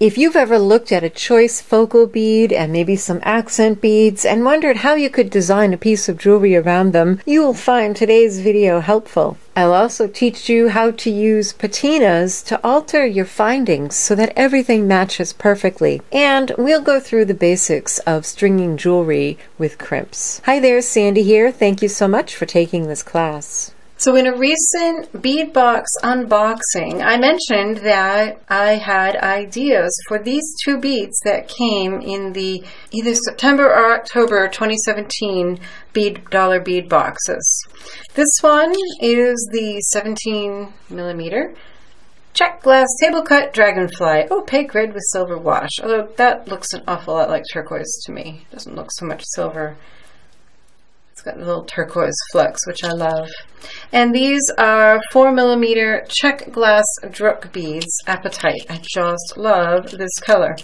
If you've ever looked at a choice focal bead and maybe some accent beads and wondered how you could design a piece of jewelry around them, you will find today's video helpful. I'll also teach you how to use patinas to alter your findings so that everything matches perfectly. And we'll go through the basics of stringing jewelry with crimps. Hi there, Sandy here. Thank you so much for taking this class. So in a recent beadbox unboxing, I mentioned that I had ideas for these two beads that came in the either September or October 2017 bead dollar bead boxes. This one is the 17 millimeter Czech glass table cut dragonfly opaque red with silver wash. Although that looks an awful lot like turquoise to me. It doesn't look so much silver. A little turquoise flux, which I love. And these are four millimeter Czech glass druk beads, Apatite. I just love this color.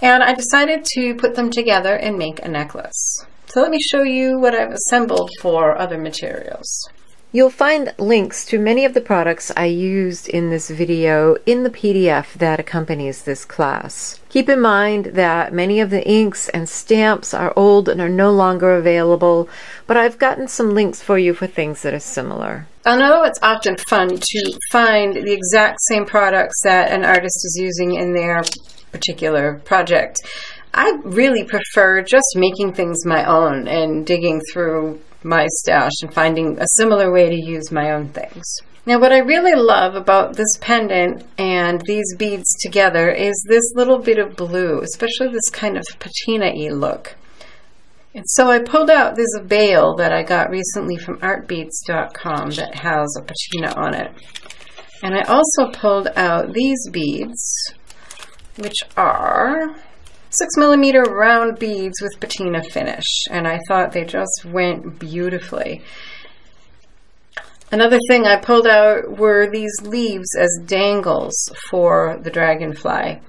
And I decided to put them together and make a necklace. So let me show you what I've assembled for other materials. You'll find links to many of the products I used in this video in the PDF that accompanies this class. Keep in mind that many of the inks and stamps are old and are no longer available, but I've gotten some links for you for things that are similar. I know it's often fun to find the exact same products that an artist is using in their particular project. I really prefer just making things my own and digging through my stash and finding a similar way to use my own things. Now, what I really love about this pendant and these beads together is this little bit of blue, especially this kind of patina-y look. And so I pulled out this bail that I got recently from artbeads.com that has a patina on it. And I also pulled out these beads, which are six millimeter round beads with patina finish and I thought they just went beautifully. Another thing I pulled out were these leaves as dangles for the dragonfly.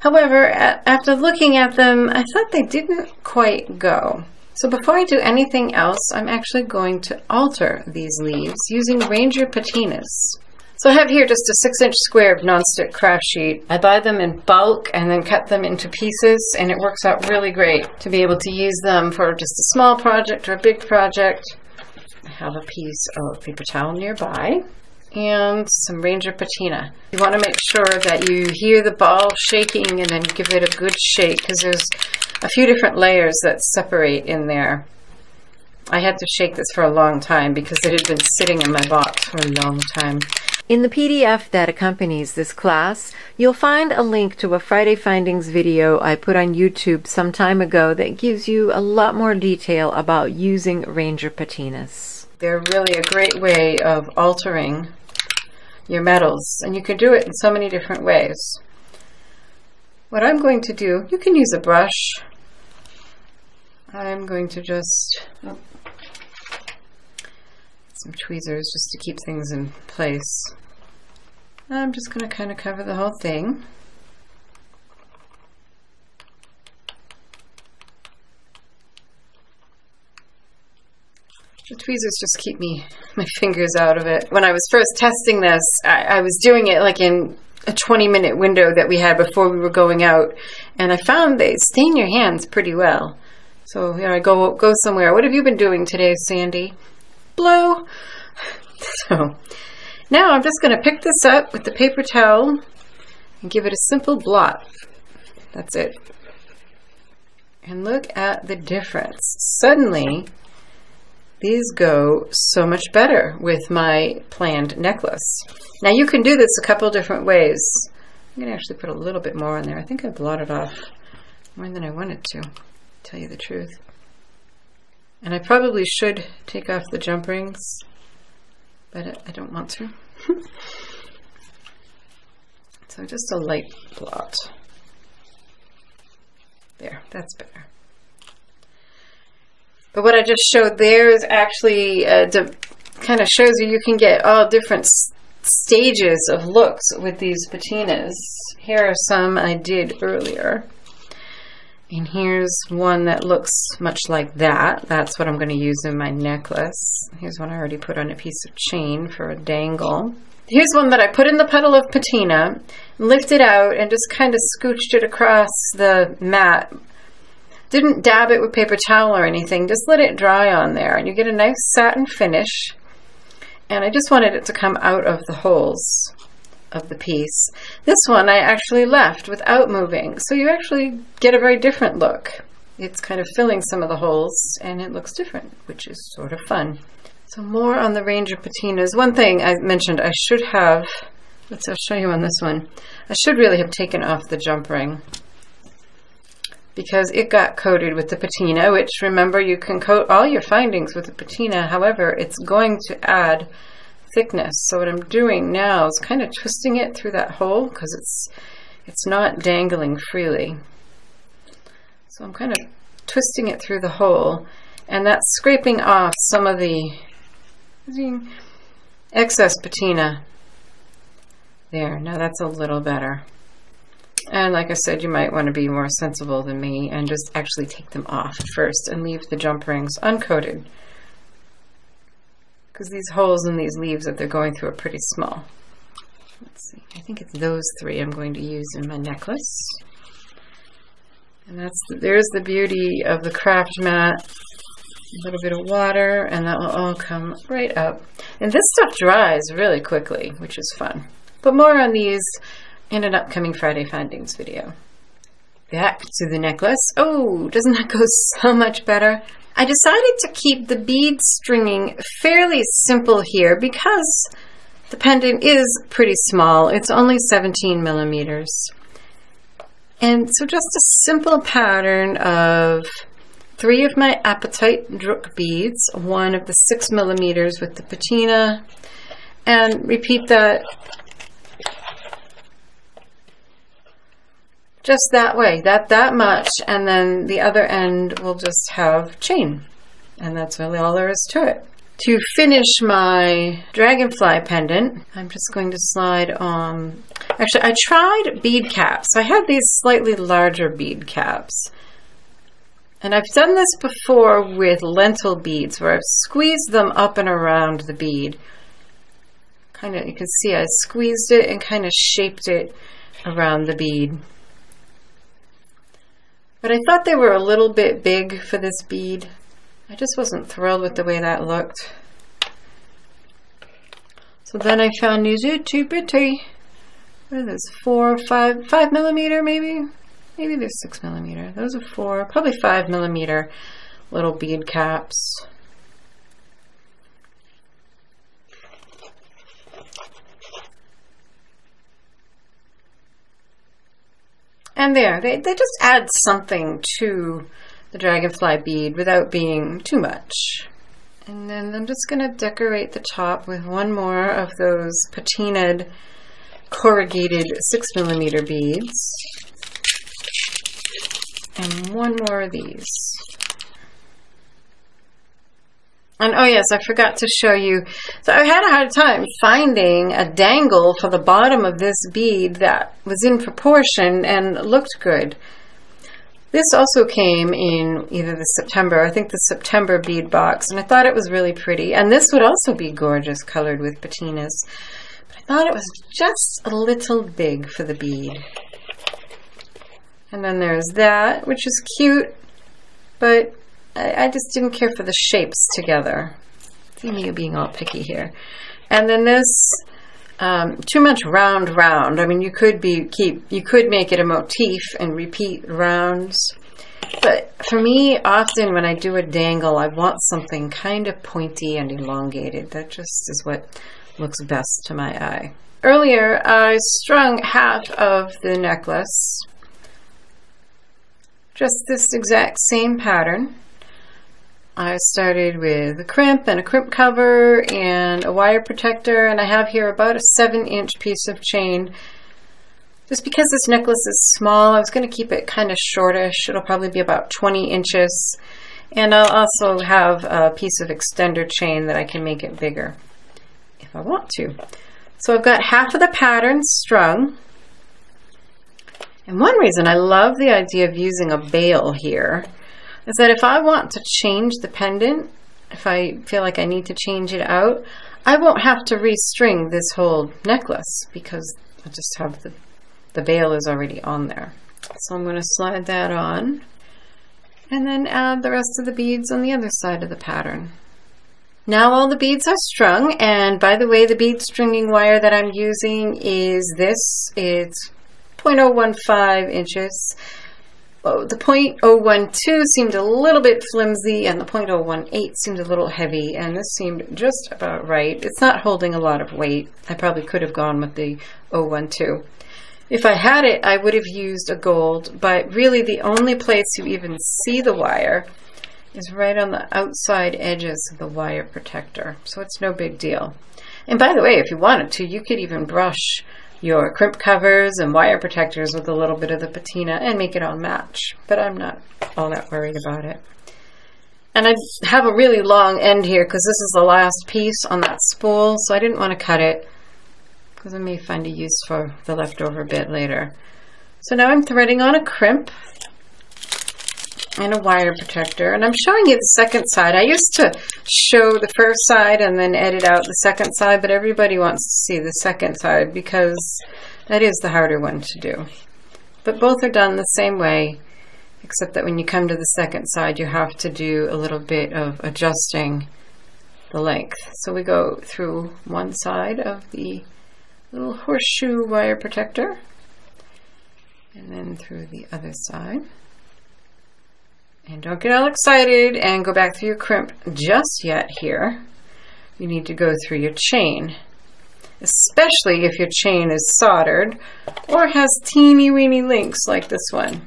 However, after looking at them, I thought they didn't quite go. So before I do anything else, I'm actually going to alter these leaves using Ranger patinas. So I have here just a six inch square of nonstick craft sheet. I buy them in bulk and then cut them into pieces and it works out really great to be able to use them for just a small project or a big project. I have a piece of paper towel nearby and some Ranger patina. You want to make sure that you hear the ball shaking and then give it a good shake because there's a few different layers that separate in there. I had to shake this for a long time because it had been sitting in my box for a long time. In the PDF that accompanies this class, you'll find a link to a Friday Findings video I put on YouTube some time ago that gives you a lot more detail about using Ranger patinas. They're really a great way of altering your metals, and you can do it in so many different ways. What I'm going to do, you can use a brush. I'm going to just oh, some tweezers just to keep things in place. I'm just going to kind of cover the whole thing. The tweezers just keep me my fingers out of it. When I was first testing this, I, I was doing it like in a 20 minute window that we had before we were going out, and I found they stain your hands pretty well. So here I go go somewhere. What have you been doing today, Sandy? Blue. So now I'm just going to pick this up with the paper towel and give it a simple blot. That's it. And look at the difference. Suddenly, these go so much better with my planned necklace. Now you can do this a couple different ways. I'm going to actually put a little bit more on there. I think I blotted off more than I wanted to, to tell you the truth. And I probably should take off the jump rings but I don't want to. so just a light blot. There, that's better. But what I just showed there is actually uh, kind of shows you you can get all different stages of looks with these patinas. Here are some I did earlier. And here's one that looks much like that. That's what I'm going to use in my necklace. Here's one I already put on a piece of chain for a dangle. Here's one that I put in the puddle of patina, lifted out, and just kind of scooched it across the mat. Didn't dab it with paper towel or anything, just let it dry on there, and you get a nice satin finish. And I just wanted it to come out of the holes of the piece. This one I actually left without moving, so you actually get a very different look. It's kind of filling some of the holes, and it looks different, which is sort of fun. So more on the range of patinas. One thing I mentioned I should have, let's I'll show you on this one. I should really have taken off the jump ring because it got coated with the patina, which remember you can coat all your findings with the patina. However, it's going to add thickness. So what I'm doing now is kind of twisting it through that hole because it's it's not dangling freely. So I'm kind of twisting it through the hole and that's scraping off some of the excess patina. There, now that's a little better. And like I said, you might want to be more sensible than me and just actually take them off first and leave the jump rings uncoated. Because these holes in these leaves that they're going through are pretty small. Let's see, I think it's those three I'm going to use in my necklace. And that's there's the beauty of the craft mat a little bit of water, and that will all come right up. And this stuff dries really quickly, which is fun. But more on these in an upcoming Friday Findings video. Back to the necklace. Oh, doesn't that go so much better? I decided to keep the bead stringing fairly simple here because the pendant is pretty small. It's only 17 millimeters. And so just a simple pattern of three of my apatite druk beads, one of the six millimeters with the patina, and repeat that just that way, that that much, and then the other end will just have chain. And that's really all there is to it. To finish my dragonfly pendant, I'm just going to slide on, actually I tried bead caps. I had these slightly larger bead caps. And I've done this before with lentil beads where I've squeezed them up and around the bead. Kind of, you can see I squeezed it and kind of shaped it around the bead. But I thought they were a little bit big for this bead. I just wasn't thrilled with the way that looked. So then I found these itty bitty, what is this, four, five, five millimeter maybe? maybe they're six millimeter. Those are four, probably five millimeter little bead caps. And there, they, they just add something to the dragonfly bead without being too much. And then I'm just going to decorate the top with one more of those patinaed corrugated six millimeter beads and one more of these. And oh yes, I forgot to show you. So I had a hard time finding a dangle for the bottom of this bead that was in proportion and looked good. This also came in either the September, I think the September bead box, and I thought it was really pretty. And this would also be gorgeous colored with patinas. But I thought it was just a little big for the bead. And then there's that, which is cute, but I, I just didn't care for the shapes together. See me being all picky here. And then this, um, too much round round. I mean, you could be keep you could make it a motif and repeat rounds. But for me, often when I do a dangle, I want something kind of pointy and elongated. That just is what looks best to my eye. Earlier, I strung half of the necklace just this exact same pattern. I started with a crimp and a crimp cover and a wire protector and I have here about a 7 inch piece of chain. Just because this necklace is small, I was going to keep it kind of shortish. It'll probably be about 20 inches. And I'll also have a piece of extender chain that I can make it bigger if I want to. So I've got half of the pattern strung. And one reason I love the idea of using a bail here is that if I want to change the pendant, if I feel like I need to change it out, I won't have to restring this whole necklace because I just have the, the bail is already on there. So I'm going to slide that on and then add the rest of the beads on the other side of the pattern. Now all the beads are strung and by the way the bead stringing wire that I'm using is this. It's 0.015 inches. Oh, the 0.012 seemed a little bit flimsy and the 0.018 seemed a little heavy and this seemed just about right. It's not holding a lot of weight. I probably could have gone with the 012. If I had it, I would have used a gold, but really the only place you even see the wire is right on the outside edges of the wire protector. So it's no big deal. And by the way, if you wanted to, you could even brush your crimp covers and wire protectors with a little bit of the patina and make it all match. But I'm not all that worried about it. And I have a really long end here because this is the last piece on that spool, so I didn't want to cut it because I may find a use for the leftover bit later. So now I'm threading on a crimp and a wire protector. And I'm showing you the second side. I used to show the first side and then edit out the second side, but everybody wants to see the second side because that is the harder one to do. But both are done the same way, except that when you come to the second side, you have to do a little bit of adjusting the length. So we go through one side of the little horseshoe wire protector and then through the other side. And don't get all excited and go back through your crimp just yet here. You need to go through your chain, especially if your chain is soldered or has teeny weeny links like this one.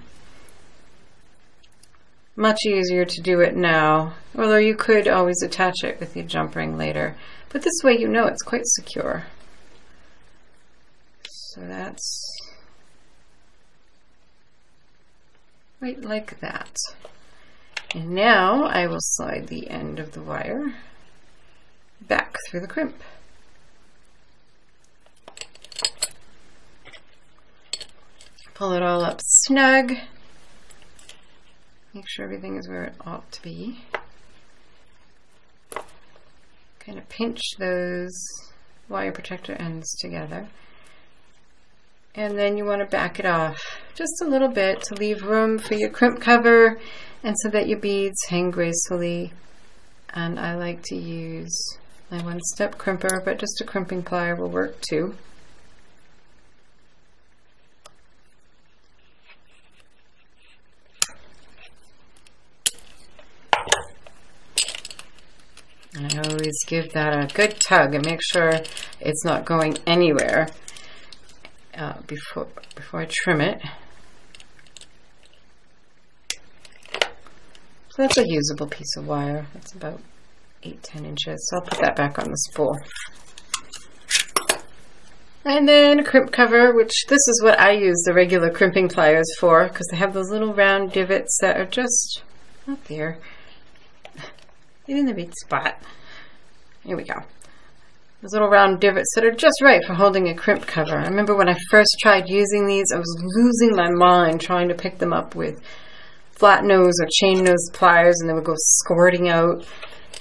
Much easier to do it now, although you could always attach it with your jump ring later. But this way you know it's quite secure. So that's right like that. And now I will slide the end of the wire back through the crimp. Pull it all up snug. Make sure everything is where it ought to be. Kind of pinch those wire protector ends together. And then you want to back it off just a little bit to leave room for your crimp cover and so that your beads hang gracefully. And I like to use my one-step crimper, but just a crimping plier will work too. I always give that a good tug and make sure it's not going anywhere uh, before before I trim it. So that's a usable piece of wire. That's about 8-10 inches. So I'll put that back on the spool. And then crimp cover, which this is what I use the regular crimping pliers for because they have those little round divots that are just not there. in the right spot. Here we go. Those little round divots that are just right for holding a crimp cover. I remember when I first tried using these, I was losing my mind trying to pick them up with flat nose or chain nose pliers and they would go squirting out.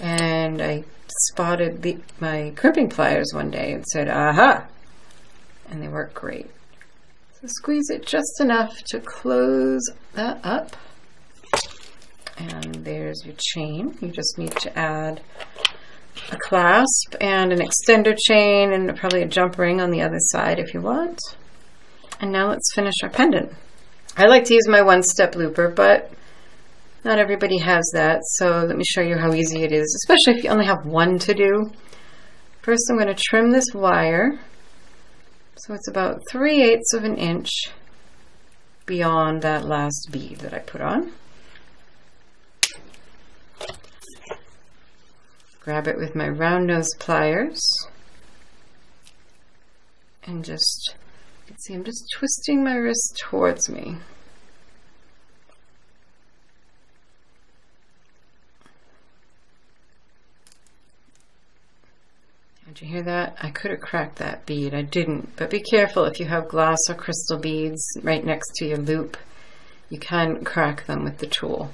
And I spotted the, my crimping pliers one day and said, aha! And they work great. So squeeze it just enough to close that up. And there's your chain. You just need to add a clasp and an extender chain and probably a jump ring on the other side if you want. And now let's finish our pendant. I like to use my one-step looper, but not everybody has that. So let me show you how easy it is, especially if you only have one to do. First, I'm going to trim this wire. So it's about 3 eighths of an inch beyond that last bead that I put on. Grab it with my round nose pliers and just can see I'm just twisting my wrist towards me. Did you hear that? I could have cracked that bead. I didn't. But be careful if you have glass or crystal beads right next to your loop. You can crack them with the tool.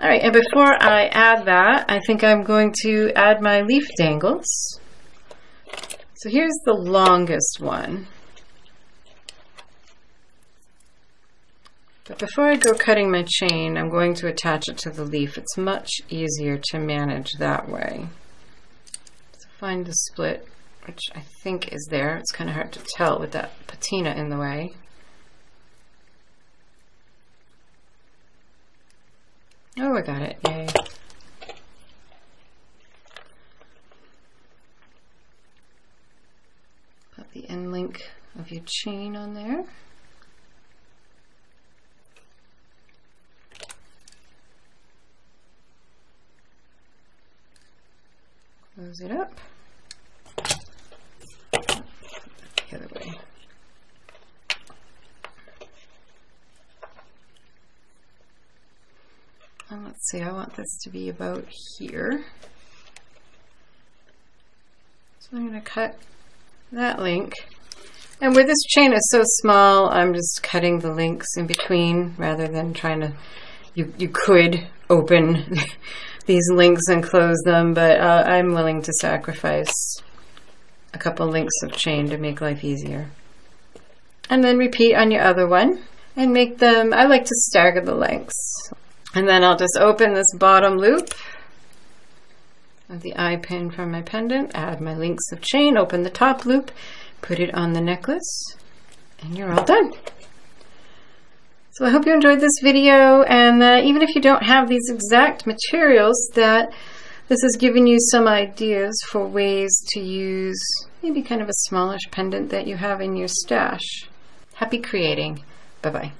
All right, and before I add that, I think I'm going to add my leaf dangles. So here's the longest one. But before I go cutting my chain, I'm going to attach it to the leaf. It's much easier to manage that way. So find the split, which I think is there. It's kind of hard to tell with that patina in the way. Oh, I got it. Yay. Put the end link of your chain on there. Close it up. The other way. And let's see, I want this to be about here. So I'm going to cut that link. And where this chain is so small, I'm just cutting the links in between rather than trying to, you, you could open these links and close them, but uh, I'm willing to sacrifice a couple links of chain to make life easier. And then repeat on your other one and make them, I like to stagger the lengths. And then I'll just open this bottom loop of the eye pin from my pendant, add my links of chain, open the top loop, put it on the necklace, and you're all done. So I hope you enjoyed this video, and uh, even if you don't have these exact materials, that this has given you some ideas for ways to use maybe kind of a smallish pendant that you have in your stash. Happy creating. Bye-bye.